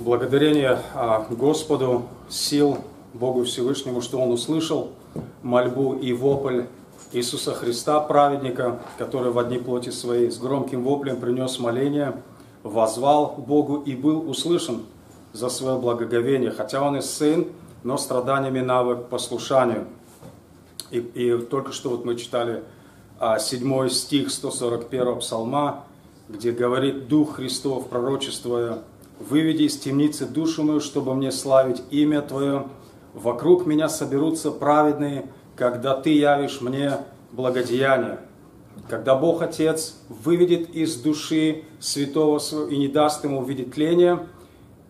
Благодарение а, Господу, сил Богу Всевышнему, что Он услышал мольбу и вопль Иисуса Христа, праведника, который в одни плоти своей с громким воплем принес моление, возвал Богу и был услышан за свое благоговение, хотя Он и сын, но страданиями навык послушанию. И, и только что вот мы читали а, 7 стих 141 псалма, где говорит Дух Христов, пророчествуя, «Выведи из темницы душу мою, чтобы мне славить имя Твое. Вокруг меня соберутся праведные, когда Ты явишь мне благодеяние». Когда Бог Отец выведет из души святого своего и не даст ему увидеть тление,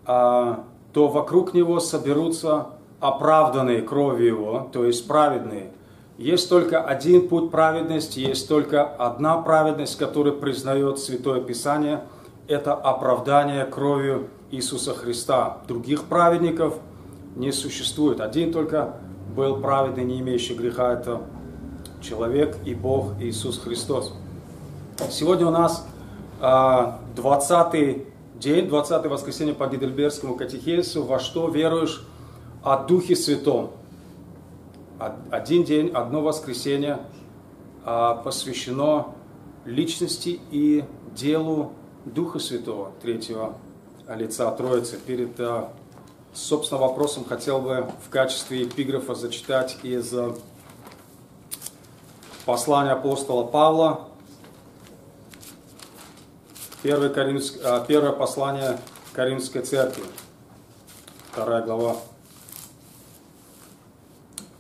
а, то вокруг него соберутся оправданные кровью его, то есть праведные – есть только один путь праведности, есть только одна праведность, которую признает Святое Писание. Это оправдание кровью Иисуса Христа. Других праведников не существует. Один только был праведный, не имеющий греха. Это человек и Бог Иисус Христос. Сегодня у нас 20 день, 20 воскресенье по Гидельбергскому катехесу «Во что веруешь о Духе Святом?» один день, одно воскресенье а, посвящено личности и делу Духа Святого, третьего лица Троицы. Перед, а, собственно, вопросом хотел бы в качестве эпиграфа зачитать из а, послания апостола Павла, первое, Коринск... первое послание Каримской церкви, вторая глава.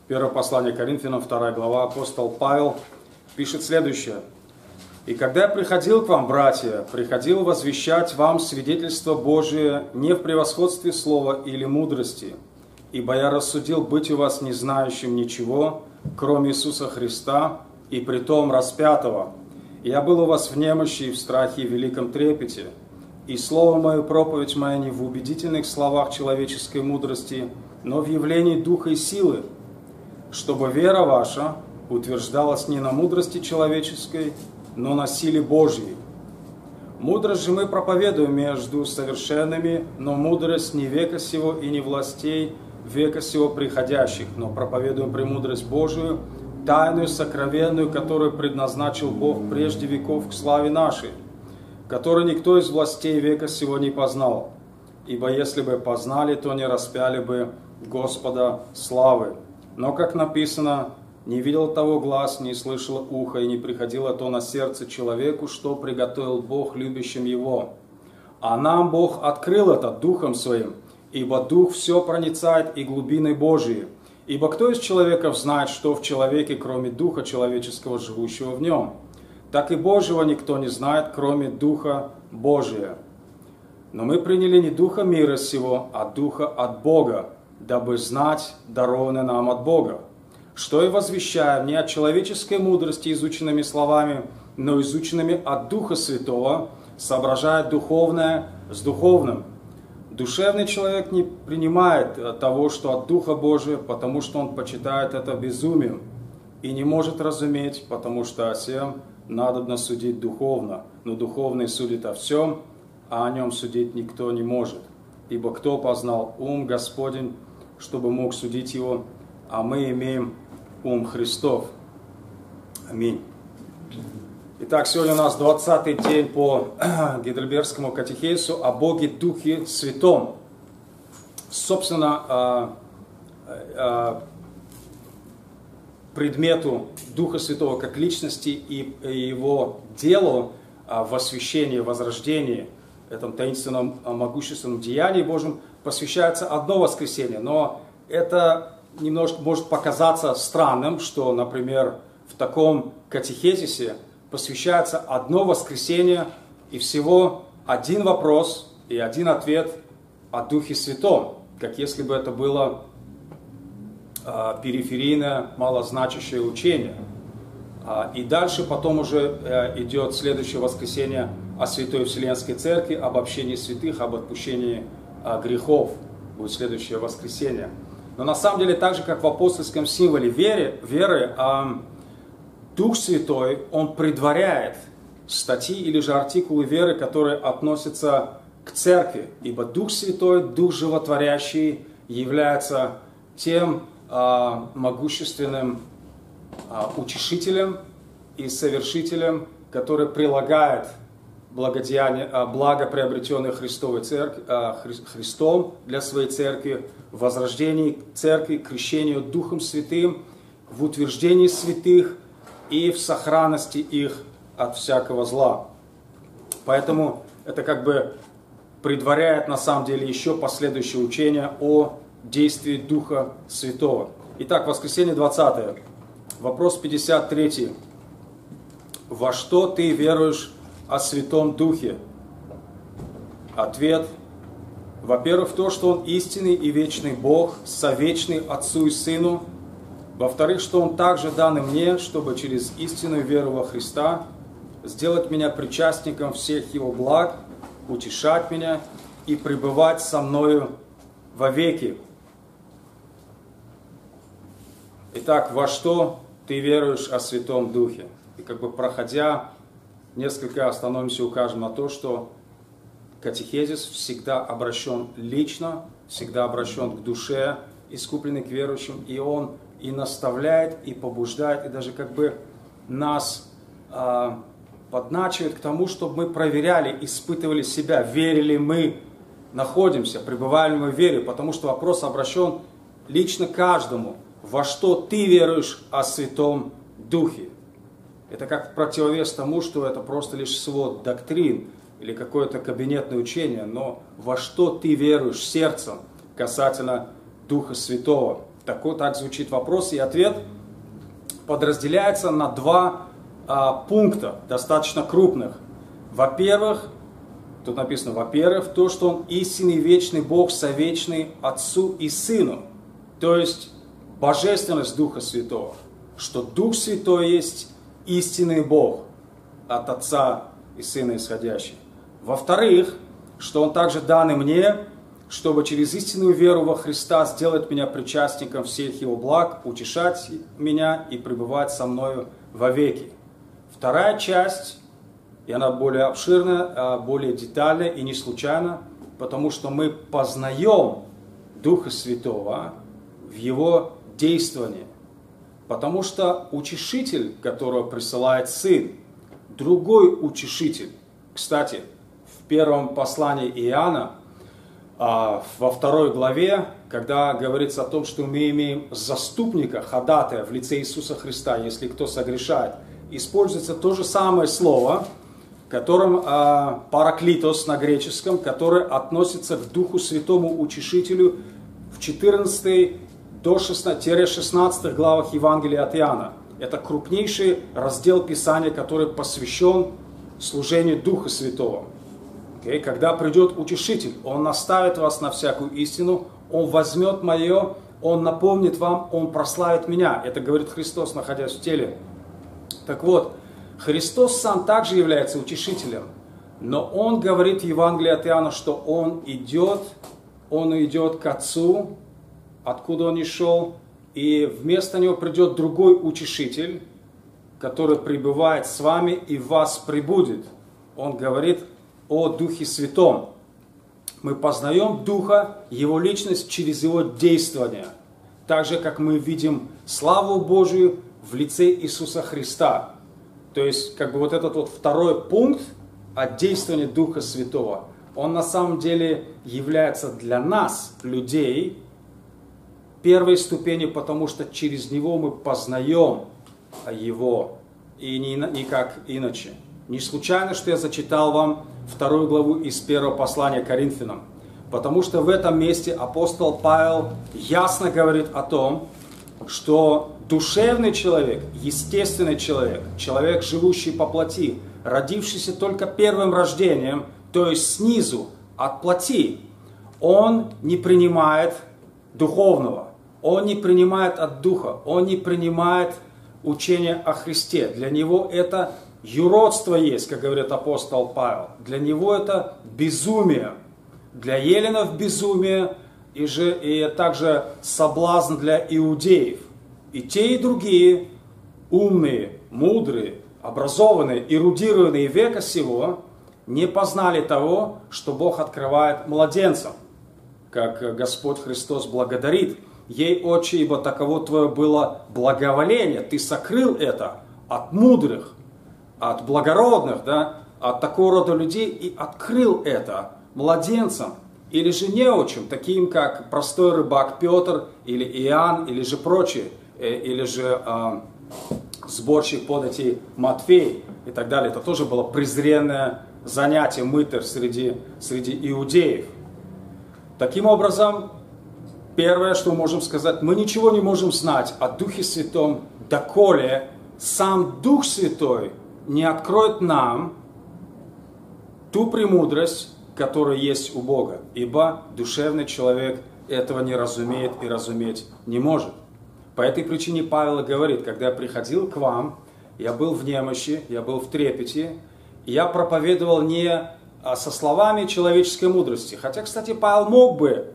Первое послание Коринфянам, вторая глава, апостол Павел пишет следующее. «И когда я приходил к вам, братья, приходил возвещать вам свидетельство Божие не в превосходстве слова или мудрости, ибо я рассудил быть у вас не знающим ничего, кроме Иисуса Христа, и притом распятого. Я был у вас в немощи и в страхе и в великом трепете, и слово мое, проповедь моя не в убедительных словах человеческой мудрости, но в явлении духа и силы, чтобы вера ваша утверждалась не на мудрости человеческой, но на силе Божьей. Мудрость же мы проповедуем между совершенными, но мудрость не века сего и не властей века сего приходящих, но проповедуем премудрость Божию, тайную, сокровенную, которую предназначил Бог прежде веков к славе нашей, которую никто из властей века сего не познал. Ибо если бы познали, то не распяли бы Господа славы. Но, как написано, не видел того глаз, не слышало ухо, и не приходило то на сердце человеку, что приготовил Бог любящим его. А нам Бог открыл это Духом Своим, ибо Дух все проницает и глубины Божии. Ибо кто из человеков знает, что в человеке, кроме Духа человеческого, живущего в нем? Так и Божьего никто не знает, кроме Духа Божия. Но мы приняли не Духа мира сего, а Духа от Бога, дабы знать дарованное нам от Бога, что и возвещаем не от человеческой мудрости изученными словами, но изученными от Духа Святого, соображая духовное с духовным. Душевный человек не принимает того, что от Духа Божия, потому что он почитает это безумием и не может разуметь, потому что о всем надо судить духовно, но духовный судит о всем, а о нем судить никто не может. Ибо кто познал ум Господень, чтобы мог судить его, а мы имеем ум Христов. Аминь. Итак, сегодня у нас 20-й день по Гидельбергскому катехесу о Боге Духе Святом. Собственно, а, а, предмету Духа Святого как личности и его делу а, в освящении, возрождении, этом таинственном могущественном деянии Божьем – посвящается одно воскресенье, но это немножко может показаться странным, что, например, в таком катехезисе посвящается одно воскресенье и всего один вопрос и один ответ о Духе Святом, как если бы это было э, периферийное, малозначащее учение. А, и дальше потом уже э, идет следующее воскресенье о Святой Вселенской Церкви, об общении святых, об отпущении грехов будет следующее воскресенье. Но на самом деле, так же, как в апостольском символе веры, веры Дух Святой, Он предваряет статьи или же артикулы веры, которые относятся к церкви, ибо Дух Святой, Дух Животворящий, является тем а, могущественным а, утешителем и совершителем, который прилагает благодеяние, а, благо, приобретенное Христовой церкви, а, Христом для своей церкви, в возрождении церкви, крещению Духом Святым, в утверждении святых и в сохранности их от всякого зла. Поэтому это как бы предваряет на самом деле еще последующее учение о действии Духа Святого. Итак, воскресенье 20. Вопрос 53. Во что ты веруешь о Святом Духе? Ответ. Во-первых, то, что Он истинный и вечный Бог, совечный Отцу и Сыну. Во-вторых, что Он также дан и мне, чтобы через истинную веру во Христа сделать меня причастником всех Его благ, утешать меня и пребывать со мною вовеки. Итак, во что ты веруешь о Святом Духе? И как бы проходя, несколько остановимся, укажем на то, что катехезис всегда обращен лично, всегда обращен к душе, искупленный к верующим, и он и наставляет, и побуждает, и даже как бы нас э, подначивает к тому, чтобы мы проверяли, испытывали себя, верили мы, находимся, пребывали мы в вере, потому что вопрос обращен лично каждому – во что ты веруешь о Святом Духе. Это как противовес тому, что это просто лишь свод доктрин или какое-то кабинетное учение, но во что ты веруешь сердцем касательно Духа Святого. Так, вот, так звучит вопрос, и ответ подразделяется на два а, пункта, достаточно крупных. Во-первых, тут написано, во-первых, то, что Он истинный вечный Бог, совечный Отцу и Сыну. То есть божественность Духа Святого, что Дух Святой есть истинный Бог от Отца и Сына исходящий. Во-вторых, что Он также дан и мне, чтобы через истинную веру во Христа сделать меня причастником всех Его благ, утешать меня и пребывать со мною вовеки. Вторая часть, и она более обширная, а более детальная и не случайно, потому что мы познаем Духа Святого в Его действование. Потому что утешитель, которого присылает сын, другой утешитель. Кстати, в первом послании Иоанна, а, во второй главе, когда говорится о том, что мы имеем заступника, ходатая в лице Иисуса Христа, если кто согрешает, используется то же самое слово, которым а, параклитос на греческом, который относится к Духу Святому Утешителю в 14 до 16 главах Евангелия от Иоанна. Это крупнейший раздел Писания, который посвящен служению Духа Святого. Okay? Когда придет Утешитель, Он наставит вас на всякую истину, Он возьмет мое, Он напомнит вам, Он прославит меня. Это говорит Христос, находясь в теле. Так вот, Христос сам также является утешителем, но Он говорит в Евангелии от Иоанна, что Он идет, Он идет к Отцу, откуда он и шел, и вместо него придет другой утешитель, который пребывает с вами и вас прибудет. Он говорит о Духе Святом. Мы познаем Духа, Его личность через Его действование. Так же, как мы видим славу Божию в лице Иисуса Христа. То есть, как бы вот этот вот второй пункт о действовании Духа Святого, он на самом деле является для нас, людей, первой ступени, потому что через него мы познаем его, и никак иначе. Не случайно, что я зачитал вам вторую главу из первого послания Коринфянам, потому что в этом месте апостол Павел ясно говорит о том, что душевный человек, естественный человек, человек, живущий по плоти, родившийся только первым рождением, то есть снизу, от плоти, он не принимает духовного. Он не принимает от Духа, он не принимает учение о Христе. Для него это юродство есть, как говорит апостол Павел. Для него это безумие. Для еленов безумие и, же, и также соблазн для иудеев. И те, и другие умные, мудрые, образованные, эрудированные века сего не познали того, что Бог открывает младенцам, как Господь Христос благодарит. Ей, отче, ибо таково твое было благоволение, ты сокрыл это от мудрых, от благородных, да, от такого рода людей и открыл это младенцам или же неучим, таким как простой рыбак Петр или Иоанн или же прочие, э, или же э, сборщик подати Матфей и так далее. Это тоже было презренное занятие мытарь среди, среди иудеев. Таким образом, первое, что мы можем сказать, мы ничего не можем знать о Духе Святом, доколе сам Дух Святой не откроет нам ту премудрость, которая есть у Бога. Ибо душевный человек этого не разумеет и разуметь не может. По этой причине Павел говорит, когда я приходил к вам, я был в немощи, я был в трепете, и я проповедовал не а, со словами человеческой мудрости. Хотя, кстати, Павел мог бы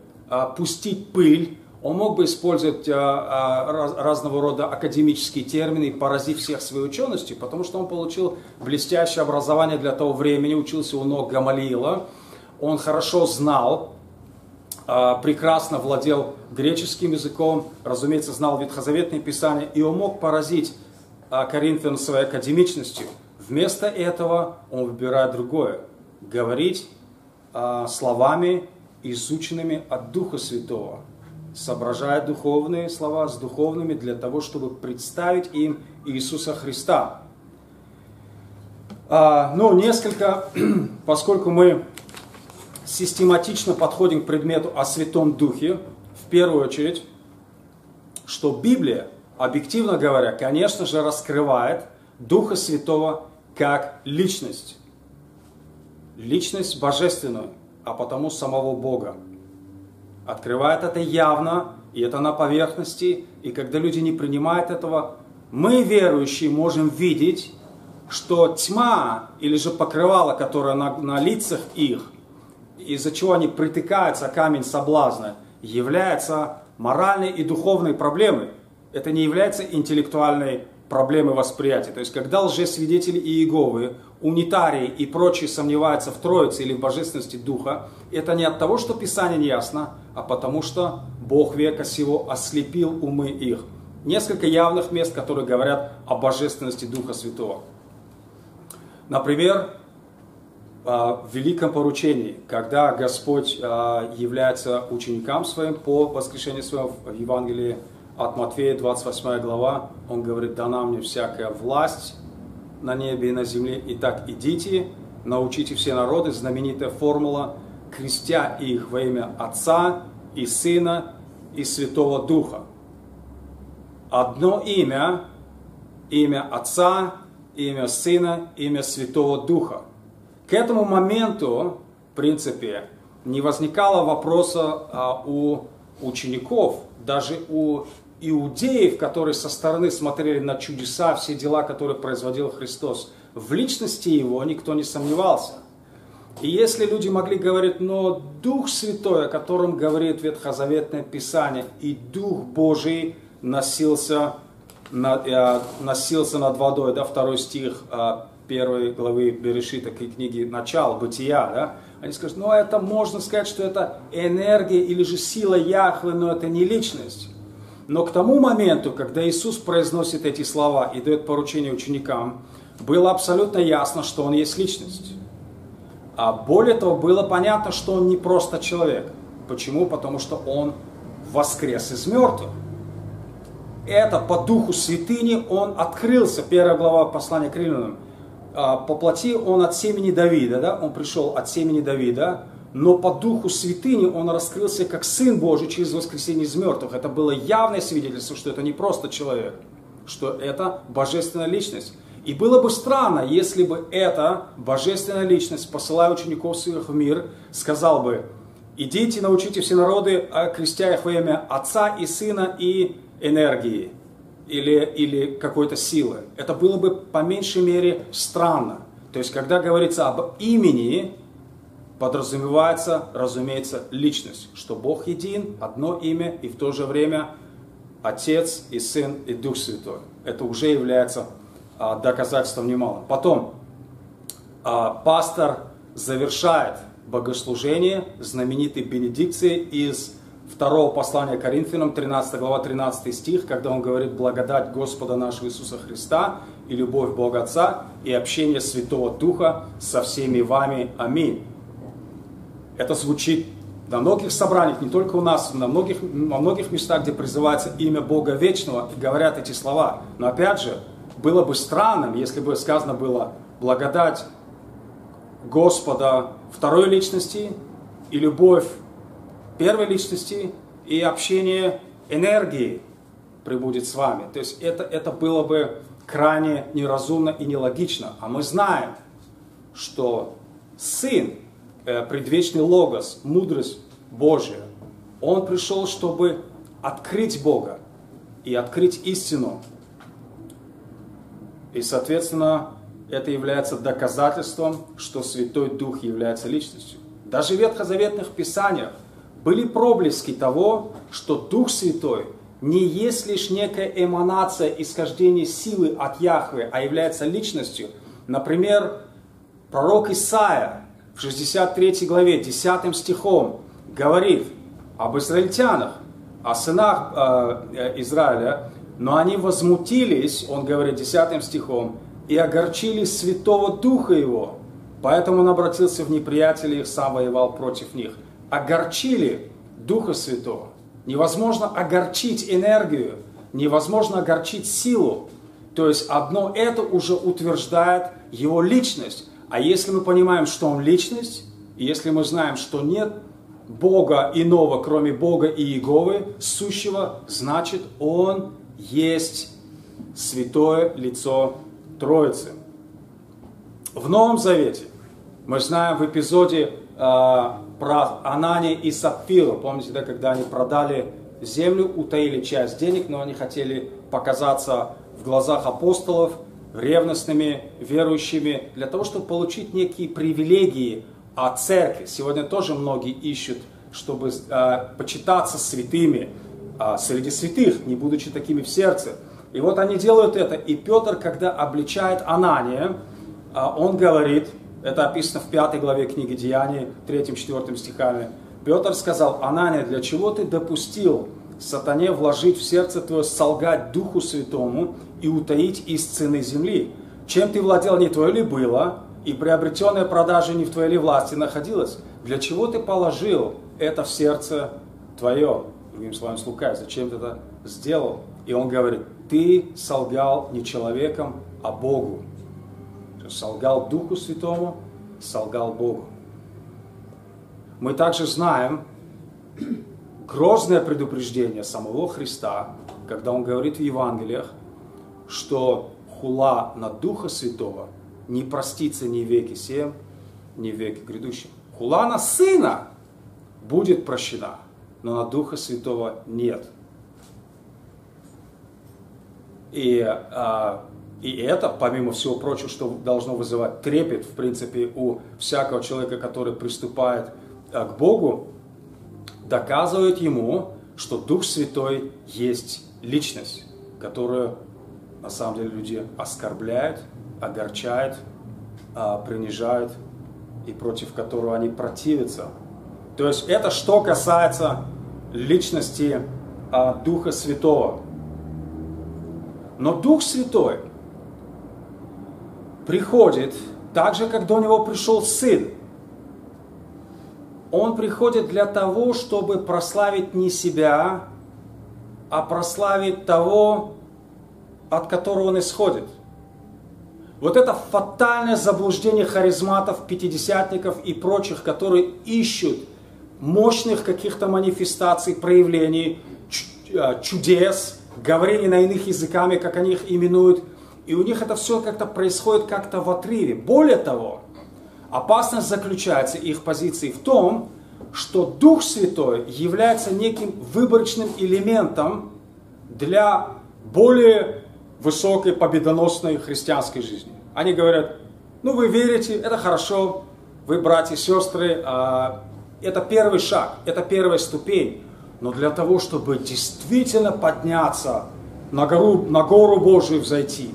пустить пыль, он мог бы использовать а, разного рода академические термины, поразив всех своей ученостью, потому что он получил блестящее образование для того времени, учился у ног Гамалиила, он хорошо знал а, прекрасно владел греческим языком, разумеется, знал ветхозаветные писания, и он мог поразить а, Коринфян своей академичностью. Вместо этого он выбирает другое – говорить а, словами, изученными от Духа Святого, соображая духовные слова с духовными для того, чтобы представить им Иисуса Христа. Ну, несколько, поскольку мы систематично подходим к предмету о Святом Духе, в первую очередь, что Библия, объективно говоря, конечно же, раскрывает Духа Святого как личность. Личность божественную, а потому самого Бога. Открывает это явно, и это на поверхности, и когда люди не принимают этого, мы, верующие, можем видеть, что тьма или же покрывало, которое на, на лицах их, из-за чего они притыкаются камень соблазна, является моральной и духовной проблемой. Это не является интеллектуальной проблемой восприятия. То есть, когда лжесвидетели Иеговы, унитарии и прочие сомневаются в Троице или в божественности Духа, это не от того, что Писание не ясно, а потому что Бог века сего ослепил умы их. Несколько явных мест, которые говорят о божественности Духа Святого. Например, а, в великом поручении, когда Господь а, является ученикам своим по воскрешению своего в Евангелии от Матфея, 28 глава, Он говорит, дана мне всякая власть на небе и на земле, итак идите, научите все народы, знаменитая формула, крестя их во имя Отца и Сына и Святого Духа. Одно имя, имя Отца, имя Сына, имя Святого Духа – к этому моменту, в принципе, не возникало вопроса а, у учеников, даже у иудеев, которые со стороны смотрели на чудеса, все дела, которые производил Христос. В личности его никто не сомневался. И если люди могли говорить, но Дух Святой, о котором говорит Ветхозаветное Писание, и Дух Божий носился, э, носился над водой, да, второй стих а, первой главы Берешита книги «Начало», «Бытия», да, они скажут, ну это можно сказать, что это энергия или же сила Яхвы, но это не личность. Но к тому моменту, когда Иисус произносит эти слова и дает поручение ученикам, было абсолютно ясно, что Он есть личность. А более того, было понятно, что Он не просто человек. Почему? Потому что Он воскрес из мертвых. Это по духу святыни Он открылся. Первая глава послания к римлянам. А, по плоти он от семени Давида, да, он пришел от семени Давида, но по духу святыни он раскрылся как Сын Божий через воскресение из мертвых. Это было явное свидетельство, что это не просто человек, что это божественная личность. И было бы странно, если бы эта божественная личность, посылая учеников своих в мир, сказал бы, идите, научите все народы, крестя их во имя Отца и Сына и энергии или, или какой-то силы. Это было бы по меньшей мере странно. То есть, когда говорится об имени, подразумевается, разумеется, личность, что Бог един, одно имя, и в то же время Отец и Сын и Дух Святой. Это уже является а, доказательством немалым. Потом, а, пастор завершает богослужение знаменитой бенедикцией из второго послания Коринфянам, 13 глава, 13 стих, когда он говорит «Благодать Господа нашего Иисуса Христа и любовь Бога Отца и общение Святого Духа со всеми вами. Аминь». Это звучит на многих собраниях, не только у нас, на многих, на многих местах, где призывается имя Бога Вечного, и говорят эти слова. Но опять же, было бы странным, если бы сказано было благодать Господа второй личности и любовь первой личности и общение энергии прибудет с вами. То есть это, это было бы крайне неразумно и нелогично. А мы знаем, что Сын, предвечный Логос, мудрость Божия, Он пришел, чтобы открыть Бога и открыть истину. И, соответственно, это является доказательством, что Святой Дух является личностью. Даже в ветхозаветных писаниях были проблески того, что Дух Святой не есть лишь некая эманация исхождения силы от Яхвы, а является личностью. Например, пророк Исаия в 63 главе 10 стихом говорит об израильтянах, о сынах э, э Израиля, но они возмутились, он говорит 10 стихом, и огорчили Святого Духа Его. Поэтому он обратился в неприятелей и сам воевал против них. Огорчили Духа Святого. Невозможно огорчить энергию, невозможно огорчить силу. То есть одно это уже утверждает его личность. А если мы понимаем, что он личность, и если мы знаем, что нет Бога иного, кроме Бога и Иеговы, сущего, значит, он есть святое лицо Троицы. В Новом Завете мы знаем в эпизоде э, про Анани и Сапфиру. Помните, да, когда они продали землю, утаили часть денег, но они хотели показаться в глазах апостолов ревностными, верующими, для того, чтобы получить некие привилегии от церкви. Сегодня тоже многие ищут, чтобы э, почитаться святыми э, среди святых, не будучи такими в сердце. И вот они делают это. И Петр, когда обличает Анания, а, он говорит, это описано в пятой главе книги Деяний, третьим-четвертым стихами, Петр сказал, Анания, для чего ты допустил сатане вложить в сердце твое солгать Духу Святому и утаить из цены земли? Чем ты владел, не твое ли было, и приобретенная продажа не в твоей ли власти находилась? Для чего ты положил это в сердце твое? Другим словом, слукай, зачем ты это сделал? И он говорит, ты солгал не человеком, а Богу. Солгал Духу Святому, солгал Богу. Мы также знаем грозное предупреждение самого Христа, когда Он говорит в Евангелиях, что хула на Духа Святого не простится ни веки сем, ни веки грядущим. Хула на Сына будет прощена, но на Духа Святого нет – и, а, и это, помимо всего прочего, что должно вызывать трепет, в принципе, у всякого человека, который приступает а, к Богу, доказывает ему, что Дух Святой есть личность, которую на самом деле люди оскорбляют, огорчают, а, принижают и против которого они противятся. То есть это что касается личности Духа Святого. Но Дух Святой приходит так же, как до него пришел Сын. Он приходит для того, чтобы прославить не себя, а прославить того, от которого он исходит. Вот это фатальное заблуждение харизматов, пятидесятников и прочих, которые ищут мощных каких-то манифестаций, проявлений, а, чудес, говорение на иных языками, как они их именуют. И у них это все как-то происходит как-то в отрыве. Более того, опасность заключается их позиции в том, что Дух Святой является неким выборочным элементом для более высокой победоносной христианской жизни. Они говорят, ну вы верите, это хорошо, вы братья и сестры, а, это первый шаг, это первая ступень. Но для того, чтобы действительно подняться на гору, на гору Божию взойти,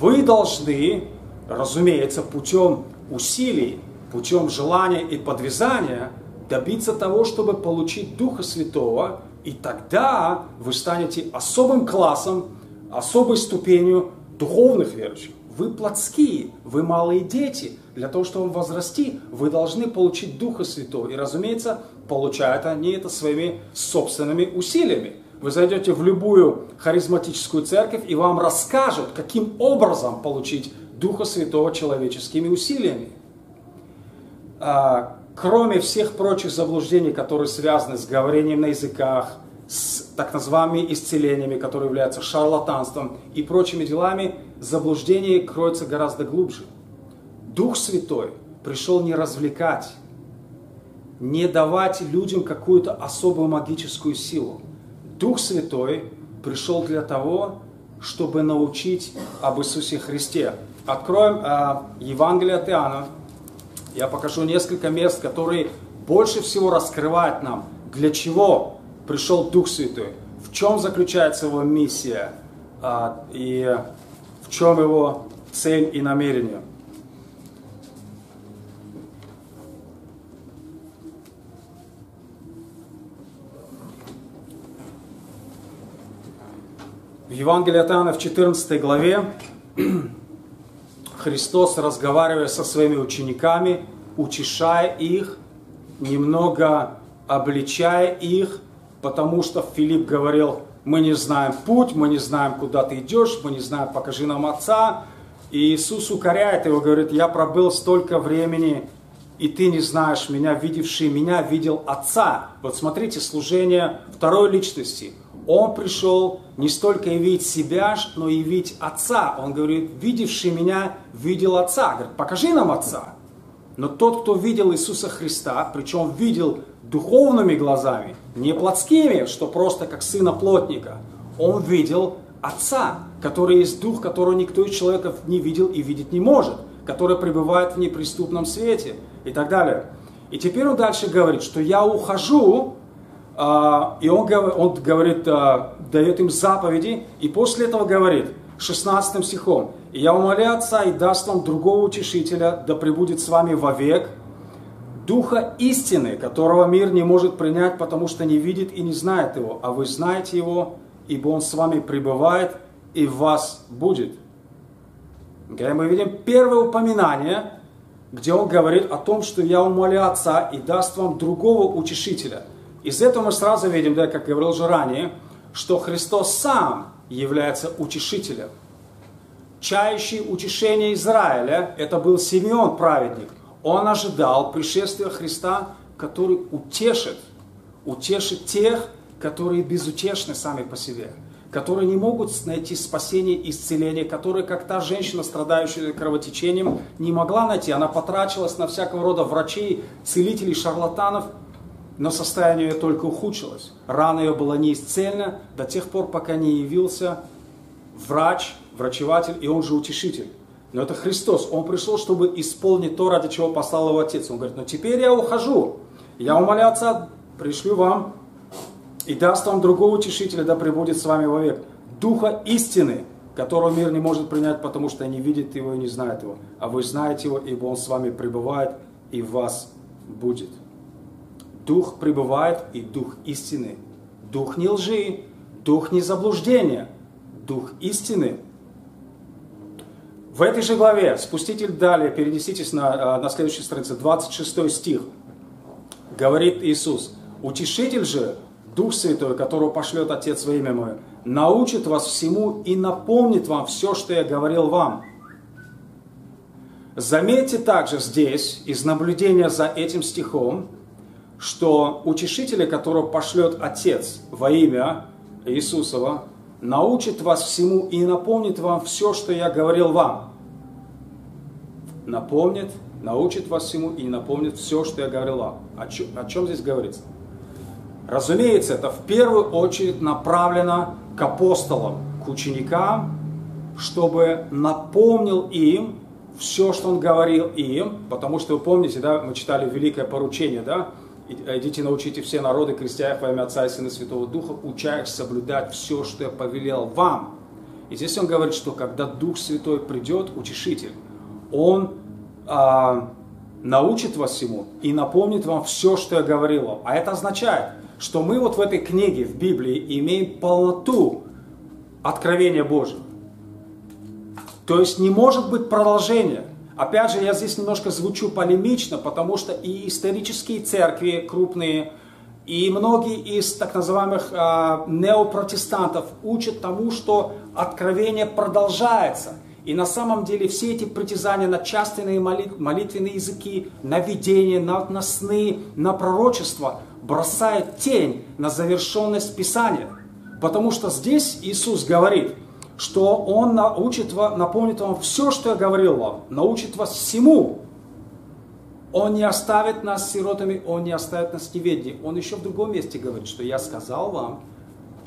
вы должны, разумеется, путем усилий путем желания и подвязания добиться того, чтобы получить Духа Святого, и тогда вы станете особым классом, особой ступенью духовных верующих. Вы плотские, вы малые дети. Для того, чтобы возрасти, вы должны получить Духа Святого. И, разумеется, получают они это своими собственными усилиями. Вы зайдете в любую харизматическую церковь, и вам расскажут, каким образом получить Духа Святого человеческими усилиями. А, кроме всех прочих заблуждений, которые связаны с говорением на языках, с так называемыми исцелениями, которые являются шарлатанством и прочими делами, заблуждение кроется гораздо глубже. Дух Святой пришел не развлекать, не давать людям какую-то особую магическую силу. Дух Святой пришел для того, чтобы научить об Иисусе Христе. Откроем э, Евангелие от Иоанна. Я покажу несколько мест, которые больше всего раскрывают нам, для чего пришел Дух Святой, в чем заключается его миссия а, и в чем его цель и намерение. В Евангелии от Иоанна в 14 главе Христос, разговаривая со своими учениками, утешая их, немного обличая их, потому что Филипп говорил, мы не знаем путь, мы не знаем, куда ты идешь, мы не знаем, покажи нам Отца. И Иисус укоряет его, говорит, я пробыл столько времени, и ты не знаешь меня, видевший меня, видел Отца. Вот смотрите, служение второй личности. Он пришел не столько явить себя, но явить Отца. Он говорит, видевший меня, видел Отца. Говорит, покажи нам Отца. Но тот, кто видел Иисуса Христа, причем видел духовными глазами, не плотскими, что просто как сына плотника, он видел Отца, который есть Дух, которого никто из человеков не видел и видеть не может, который пребывает в неприступном свете и так далее. И теперь он дальше говорит, что я ухожу, и он, он говорит, а, дает им заповеди, и после этого говорит, 16 стихом, «И я умоляю Отца и даст вам другого утешителя, да пребудет с вами вовек, Духа истины, которого мир не может принять, потому что не видит и не знает его, а вы знаете его, ибо он с вами пребывает и в вас будет». Okay, мы видим первое упоминание, где он говорит о том, что я умоляю Отца и даст вам другого утешителя – из этого мы сразу видим, да, как говорил уже ранее, что Христос сам является утешителем. Чающий утешение Израиля, это был Симеон праведник. Он ожидал пришествия Христа, который утешит, утешит тех, которые безутешны сами по себе, которые не могут найти спасение исцеление, которые, как та женщина, страдающая кровотечением, не могла найти. Она потрачилась на всякого рода врачей, целителей, шарлатанов – но состояние ее только ухудшилось. Рана ее была неисцельна до тех пор, пока не явился врач, врачеватель и он же утешитель. Но это Христос. Он пришел, чтобы исполнить то, ради чего послал его Отец. Он говорит, ну теперь я ухожу. Я умоляю Отца, пришлю вам и даст вам другого утешителя, да пребудет с вами вовек. Духа истины, которого мир не может принять, потому что не видит его и не знает его. А вы знаете его, ибо он с вами пребывает и в вас будет. Дух пребывает и Дух истины. Дух не лжи, Дух не заблуждения, Дух истины. В этой же главе, спустите далее, перенеситесь на, а, на следующей странице, 26 стих, говорит Иисус, «Утешитель же, Дух Святой, которого пошлет Отец во имя Мое, научит вас всему и напомнит вам все, что я говорил вам». Заметьте также здесь, из наблюдения за этим стихом, что утешителя, которого пошлет Отец во имя Иисусова, научит вас всему и напомнит вам все, что я говорил вам. Напомнит, научит вас всему и напомнит все, что я говорил вам. О чем, о чем здесь говорится? Разумеется, это в первую очередь направлено к апостолам, к ученикам, чтобы напомнил им все, что он говорил им, потому что вы помните, да, мы читали великое поручение, да, идите научите все народы, крестя их во имя Отца и Сына Святого Духа, уча соблюдать все, что я повелел вам. И здесь он говорит, что когда Дух Святой придет, утешитель, он а, научит вас всему и напомнит вам все, что я говорил вам. А это означает, что мы вот в этой книге, в Библии, имеем полноту откровения Божьего. То есть не может быть продолжения. Опять же, я здесь немножко звучу полемично, потому что и исторические церкви крупные, и многие из так называемых э, неопротестантов учат тому, что откровение продолжается. И на самом деле все эти притязания на частные молит, молитвенные языки, на видение, на, на сны, на пророчество бросают тень на завершенность Писания. Потому что здесь Иисус говорит, что Он научит, напомнит вам все, что я говорил вам, научит вас всему, он не оставит нас сиротами, Он не оставит нас неведни. Он еще в другом месте говорит, что я сказал вам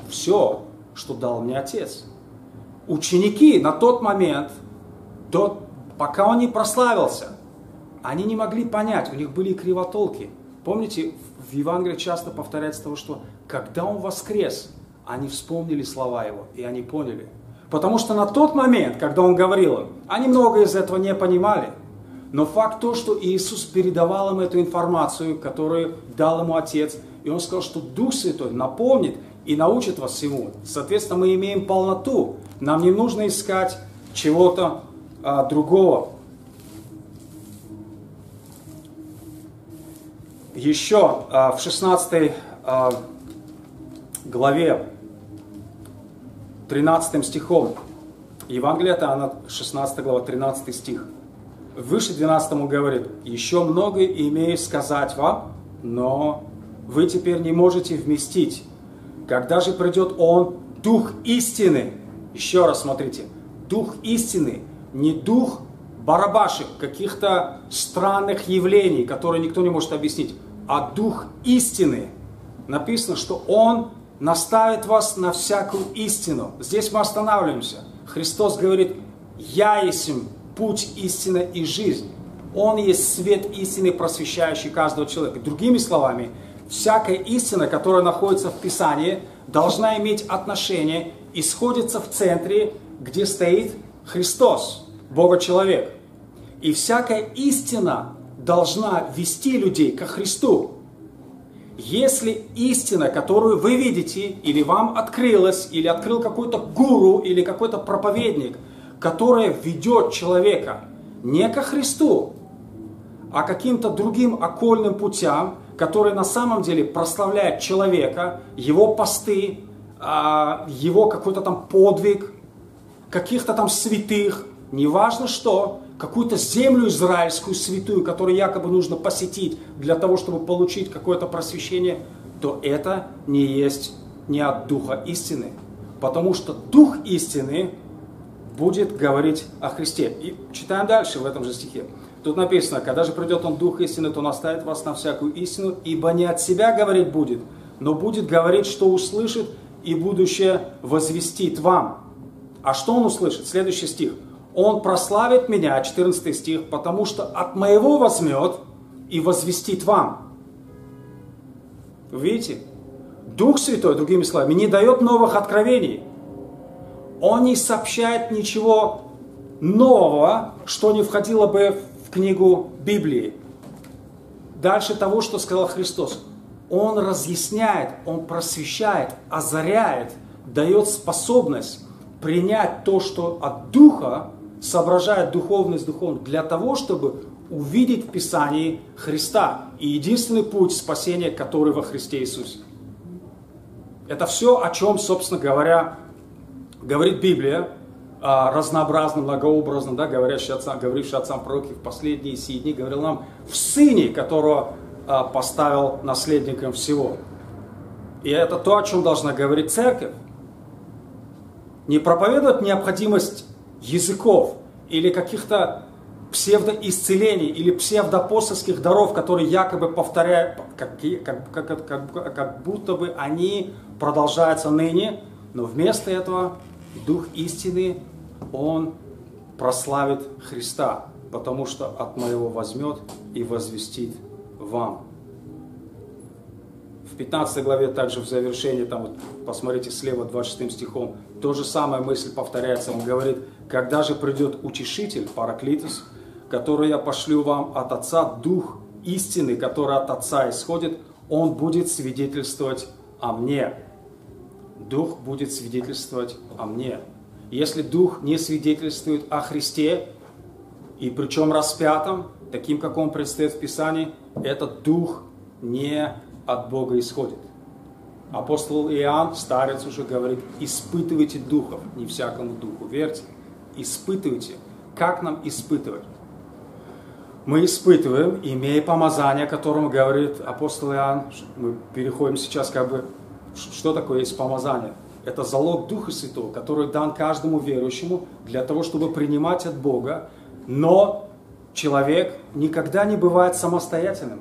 все, что дал мне Отец. Ученики на тот момент, до, пока Он не прославился, они не могли понять, у них были кривотолки. Помните, в Евангелии часто повторяется того, что когда Он воскрес, они вспомнили слова Его, и они поняли. Потому что на тот момент, когда Он говорил им, они много из этого не понимали – но факт то, что Иисус передавал им эту информацию, которую дал ему Отец, и он сказал, что Дух Святой наполнит и научит вас всему. Соответственно, мы имеем полноту. Нам не нужно искать чего-то а, другого. Еще а, в 16 а, главе, 13 стихом, Евангелие это она 16 глава, 13 стих выше 12 говорит, еще многое имею сказать вам, но вы теперь не можете вместить. Когда же придет Он, Дух истины, еще раз смотрите, Дух истины, не Дух барабашек, каких-то странных явлений, которые никто не может объяснить, а Дух истины. Написано, что Он наставит вас на всякую истину. Здесь мы останавливаемся. Христос говорит, «Я есть путь, истина и жизнь. Он есть свет истины, просвещающий каждого человека. Другими словами, всякая истина, которая находится в Писании, должна иметь отношение и сходится в центре, где стоит Христос, Бога-человек. И всякая истина должна вести людей ко Христу. Если истина, которую вы видите, или вам открылась, или открыл какой-то гуру, или какой-то проповедник – которая ведет человека не ко Христу, а каким-то другим окольным путям, которые на самом деле прославляют человека, его посты, а, его какой-то там подвиг, каких-то там святых, неважно что, какую-то землю израильскую святую, которую якобы нужно посетить для того, чтобы получить какое-то просвещение, то это не есть не от Духа истины. Потому что Дух истины будет говорить о Христе. И читаем дальше в этом же стихе. Тут написано, когда же придет Он Дух истины, то наставит вас на всякую истину, ибо не от себя говорить будет, но будет говорить, что услышит, и будущее возвестит вам. А что Он услышит? Следующий стих. Он прославит меня, 14 стих, потому что от моего возьмет и возвестит вам. видите? Дух Святой, другими словами, не дает новых откровений – он не сообщает ничего нового, что не входило бы в книгу Библии. Дальше того, что сказал Христос. Он разъясняет, он просвещает, озаряет, дает способность принять то, что от Духа соображает духовность духовность, для того, чтобы увидеть в Писании Христа и единственный путь спасения, который во Христе Иисусе. Это все, о чем, собственно говоря, говорит Библия, а, разнообразным, многообразным, да, говорящий отцам, говоривший отцам пророки в последние сии дни, говорил нам в Сыне, которого а, поставил наследником всего. И это то, о чем должна говорить церковь. Не проповедовать необходимость языков или каких-то псевдоисцелений или псевдопостольских даров, которые якобы повторяют, как, как, как, как, как будто бы они продолжаются ныне, но вместо этого Дух истины, Он прославит Христа, потому что от моего возьмет и возвестит вам. В 15 главе также в завершении, там вот, посмотрите слева 26 стихом, то же самая мысль повторяется. Он говорит, когда же придет утешитель, параклитус, который я пошлю вам от Отца, Дух истины, который от Отца исходит, Он будет свидетельствовать о мне. Дух будет свидетельствовать о мне. Если Дух не свидетельствует о Христе, и причем распятом, таким, как Он предстоит в Писании, этот Дух не от Бога исходит. Апостол Иоанн, старец, уже говорит, испытывайте духов, не всякому духу, верьте, испытывайте. Как нам испытывать? Мы испытываем, имея помазание, о котором говорит апостол Иоанн. Мы переходим сейчас как бы, что такое есть помазание? Это залог Духа Святого, который дан каждому верующему для того, чтобы принимать от Бога. Но человек никогда не бывает самостоятельным.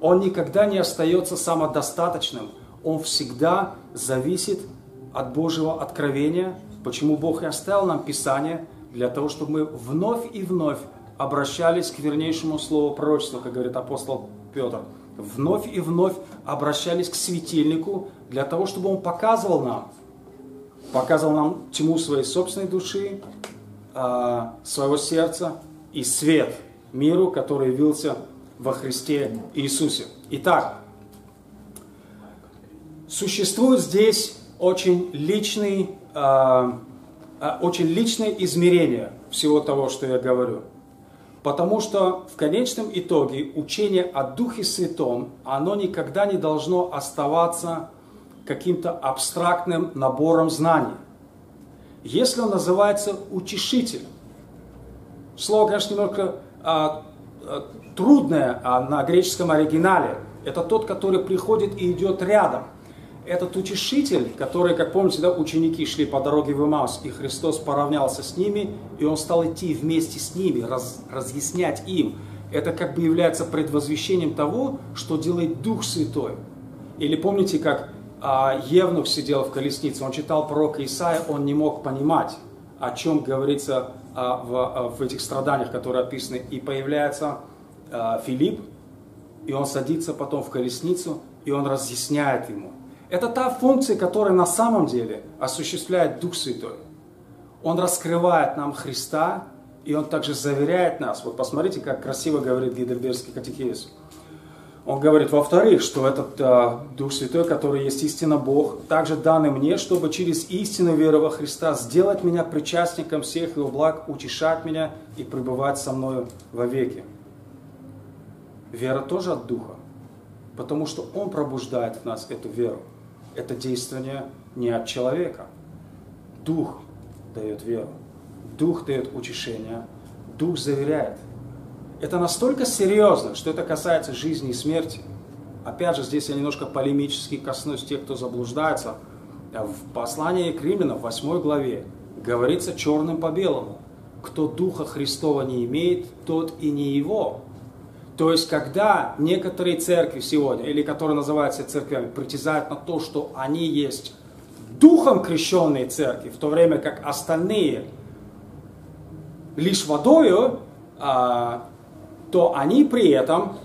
Он никогда не остается самодостаточным он всегда зависит от Божьего откровения. Почему Бог и оставил нам Писание? Для того, чтобы мы вновь и вновь обращались к вернейшему слову пророчества, как говорит апостол Петр. Вновь и вновь обращались к светильнику для того, чтобы он показывал нам, показывал нам тьму своей собственной души, а, своего сердца и свет миру, который явился во Христе Иисусе. Итак, существует здесь очень личный, э, очень личное измерение всего того, что я говорю. Потому что в конечном итоге учение о Духе Святом, оно никогда не должно оставаться каким-то абстрактным набором знаний. Если он называется утешитель, слово, конечно, немного а, а, трудное а на греческом оригинале, это тот, который приходит и идет рядом – этот утешитель, который, как помните, да, ученики шли по дороге в Имаус, и Христос поравнялся с ними, и Он стал идти вместе с ними, раз, разъяснять им. Это как бы является предвозвещением того, что делает Дух Святой. Или помните, как а, Евнух сидел в колеснице, он читал пророка Исаия, он не мог понимать, о чем говорится а, в, а, в этих страданиях, которые описаны. И появляется а, Филипп, и он садится потом в колесницу, и он разъясняет ему. Это та функция, которая на самом деле осуществляет Дух Святой. Он раскрывает нам Христа, и Он также заверяет нас. Вот посмотрите, как красиво говорит Гейдельбергский катехизис. Он говорит, во-вторых, что этот э, Дух Святой, который есть истинно Бог, также данный мне, чтобы через истину веры во Христа сделать меня причастником всех его благ, утешать меня и пребывать со мною вовеки. Вера тоже от Духа, потому что Он пробуждает в нас эту веру это действие не от человека. Дух дает веру, Дух дает утешение, Дух заверяет. Это настолько серьезно, что это касается жизни и смерти. Опять же, здесь я немножко полемически коснусь тех, кто заблуждается. В послании к Римлянам, в 8 главе, говорится черным по белому. Кто Духа Христова не имеет, тот и не его. То есть, когда некоторые церкви сегодня, или которые называются церквями, притязают на то, что они есть духом крещенные церкви, в то время как остальные лишь водою, а, то они при этом,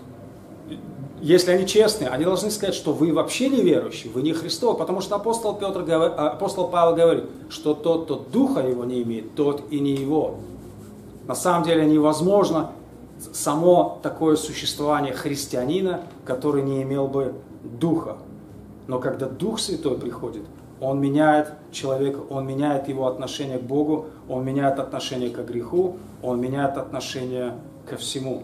если они честные, они должны сказать, что вы вообще не верующие, вы не Христов, потому что апостол, Петр, апостол Павел говорит, что тот, кто духа его не имеет, тот и не его. На самом деле невозможно само такое существование христианина, который не имел бы духа. Но когда Дух Святой приходит, он меняет человека, он меняет его отношение к Богу, он меняет отношение к греху, он меняет отношение ко всему.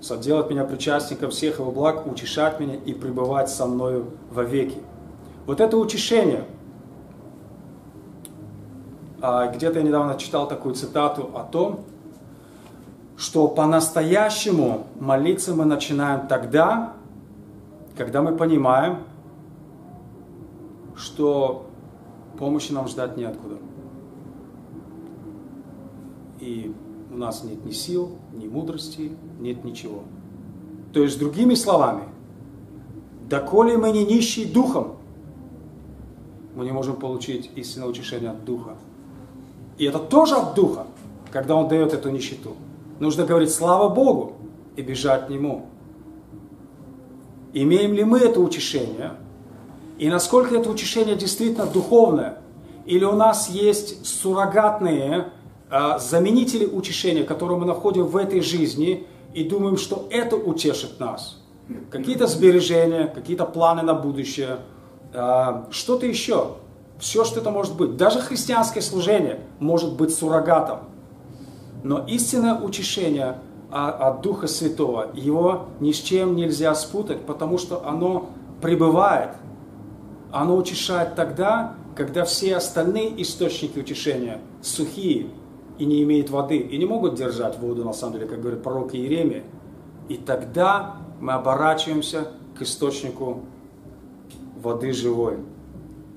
Соделать меня причастником всех его благ, утешать меня и пребывать со мною вовеки. Вот это утешение – где-то я недавно читал такую цитату о том, что по-настоящему молиться мы начинаем тогда, когда мы понимаем, что помощи нам ждать неоткуда. И у нас нет ни сил, ни мудрости, нет ничего. То есть, другими словами, доколе мы не нищие духом, мы не можем получить истинное утешение от Духа. И это тоже от Духа, когда Он дает эту нищету. Нужно говорить «Слава Богу!» и бежать к Нему. Имеем ли мы это утешение? И насколько это утешение действительно духовное? или у нас есть суррогатные а, заменители утешения, которые мы находим в этой жизни и думаем, что это утешит нас. Какие-то сбережения, какие-то планы на будущее, а, что-то еще. Все, что это может быть. Даже христианское служение может быть суррогатом. Но истинное утешение от Духа Святого, его ни с чем нельзя спутать, потому что оно пребывает, оно утешает тогда, когда все остальные источники утешения сухие и не имеют воды, и не могут держать воду, на самом деле, как говорит пророк Иеремия. И тогда мы оборачиваемся к источнику воды живой.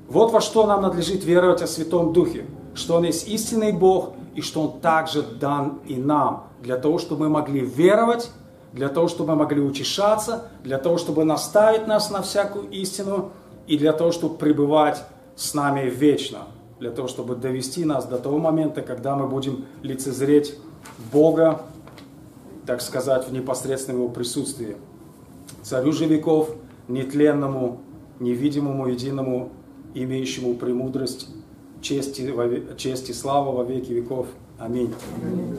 Вот во что нам надлежит веровать о Святом Духе, что Он есть истинный Бог, и что Он также дан и нам, для того, чтобы мы могли веровать, для того, чтобы мы могли утешаться, для того, чтобы наставить нас на всякую истину, и для того, чтобы пребывать с нами вечно, для того, чтобы довести нас до того момента, когда мы будем лицезреть Бога, так сказать, в непосредственном Его присутствии. Царю же веков, нетленному, невидимому, единому, имеющему премудрость, честь и, честь и слава во веки веков. Аминь. Аминь.